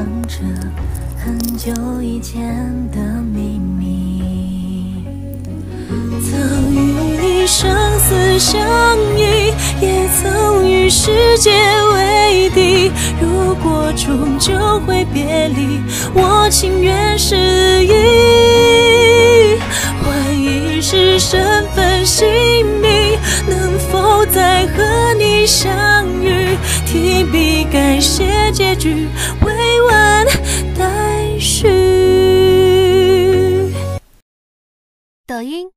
藏着很久以前的秘密。曾与你生死相依，也曾与世界为敌。如果终究会别离，我情愿失忆。怀疑是身份姓名，能否再和你相遇？提笔改写结局，未抖音。